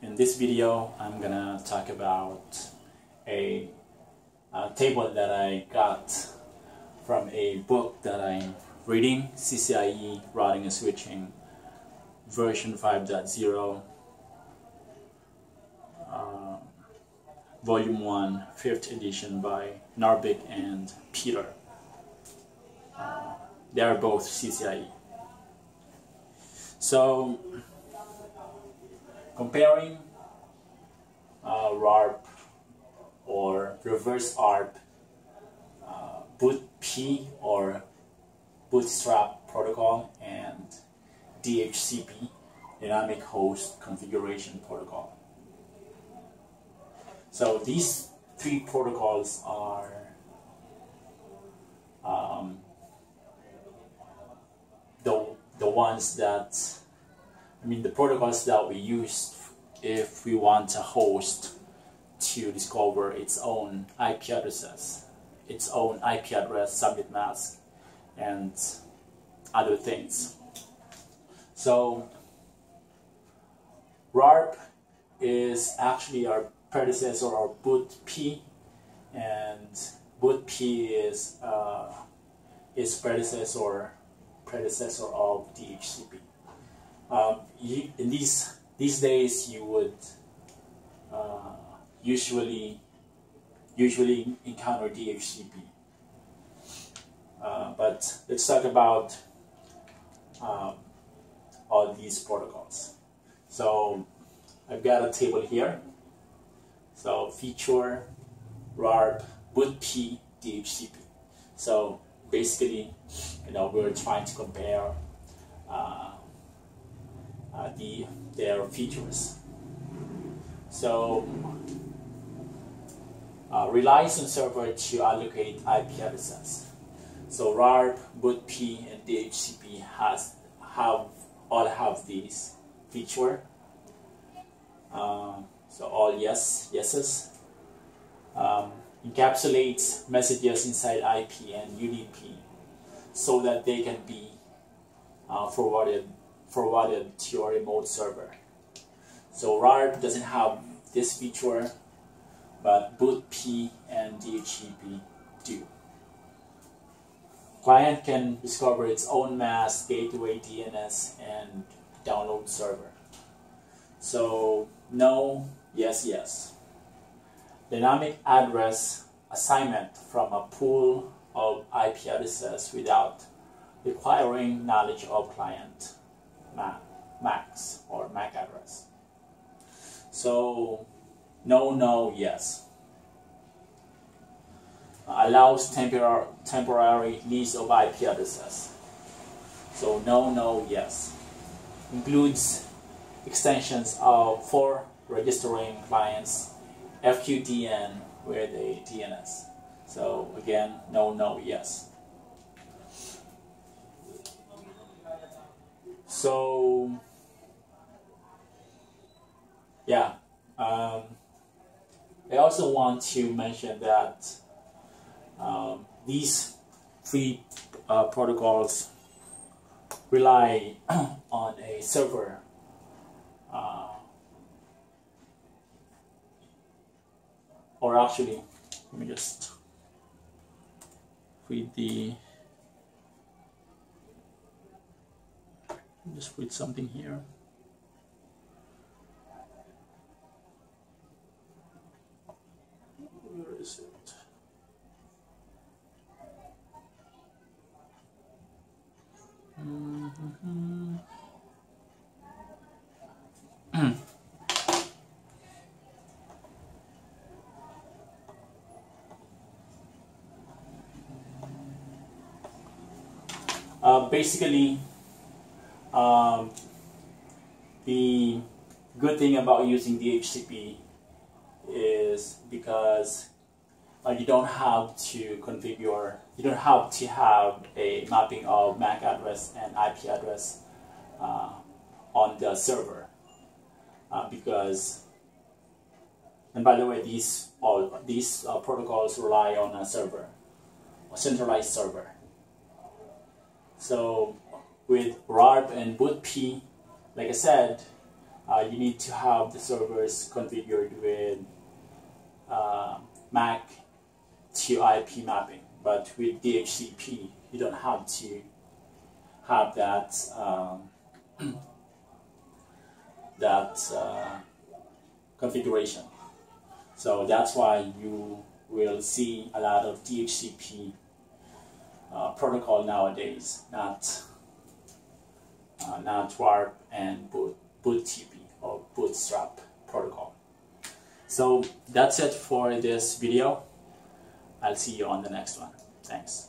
In this video, I'm gonna talk about a, a, table that I got from a book that I'm reading, CCIE Routing and Switching version 5.0, uh, volume 1, 5th edition by Narbik and Peter. Uh, they are both CCIE. So, comparing uh, RARP or reverse ARP, uh, BOOTP or Bootstrap protocol, and DHCP, Dynamic Host Configuration Protocol. So these three protocols are um, the, the ones that, I mean the protocols that we use if we want a host to discover its own IP addresses, its own IP address subnet mask, and other things. So RARP is actually our predecessor or BOOTP, and BOOTP is uh, its predecessor predecessor of DHCP. Um, you, in these these days, you would uh, usually usually encounter DHCP. Uh, but let's talk about um, all these protocols. So I've got a table here. So feature, RARP, BOOTP, DHCP. So basically, you know, we're trying to compare the their features. So uh, relies on server to allocate IP addresses. So RARP, BOOTP, and DHCP has have all have these feature. Um, so all yes, yeses. Um, encapsulates messages inside IP and UDP so that they can be uh, forwarded forwarded to your remote server. So RARP doesn't have this feature, but BOOTP and DHCP do. Client can discover its own mask, gateway, DNS, and download server. So no, yes, yes. Dynamic address assignment from a pool of IP addresses without requiring knowledge of client MACs or MAC address. So no, no, yes allows temporary, temporary lease of IP addresses. So no, no, yes. Includes extensions of for registering clients, FQDN with a DNS. So again, no, no, yes. So yeah, um, I also want to mention that um, these three uh, protocols rely on a server uh, or actually let me just read the just read something here. Where is it? Uh, basically, um, the good thing about using DHCP is because uh, you don't have to configure, you don't have to have a mapping of MAC address and IP address uh, on the server uh, because, and by the way, these all these uh, protocols rely on a server, a centralized server. So with RARP and BOOTP, like I said, uh, you need to have the servers configured with uh, MAC to IP mapping. But with DHCP, you don't have to have that um, that uh, configuration. So that's why you will see a lot of DHCP uh, protocol nowadays, not uh, not RARP and boot, BOOTP or Bootstrap protocol. So that's it for this video. I'll see you on the next one. Thanks.